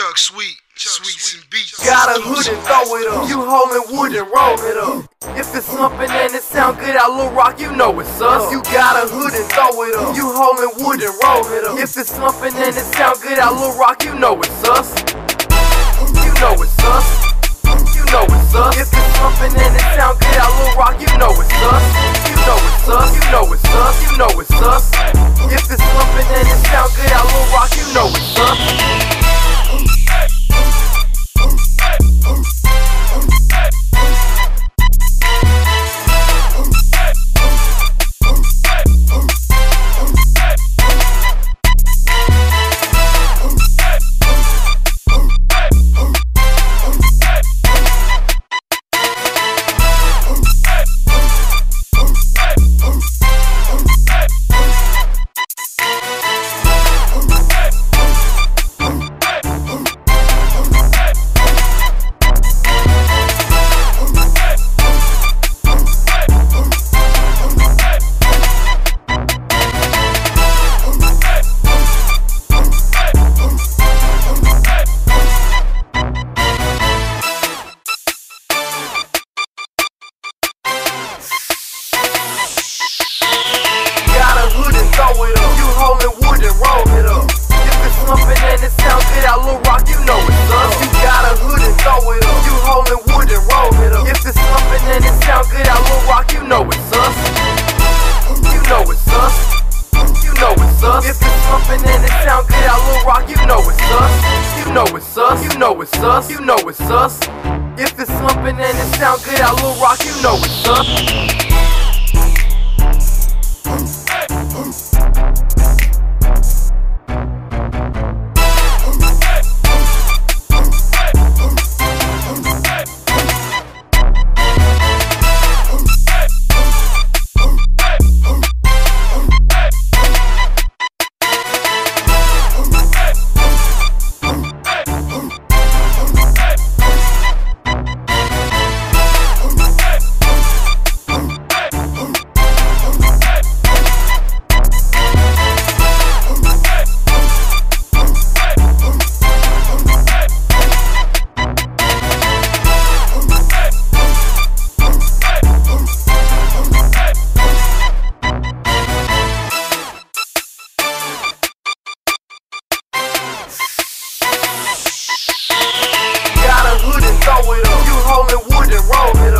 Chuck Sweet, Sweets and Beats. Got a hood and throw it up. You holding wood and roll it up. If it's slumping and it sound good out Lil Rock, you know it's us. You got a hood and throw it up. You holding wood and roll it up. If it's slumping and it sound good out Lil Rock, you know it's us. You know it's us. You know it's us. If it's slumping and it sound good out Lil Rock, you know it's us. You know it's us. You know it's us. You know it's us. If it's slumping and it sound good out Lil Rock, you know it's us. And roll it up. If it's slumping and it sound good out Lil Rock, you know it's us. You got a hood and throw it up. You holding wood and roll it up. If it's slumping and it sound good out Lil Rock, you know it's us. You know it's us. You know it's us. If it's slumping and it sound good out Lil Rock, you know it's us. You know it's us. You know it's us. You know it's us. If it's slumping and it sound good out Lil Rock, you know it's us. Roll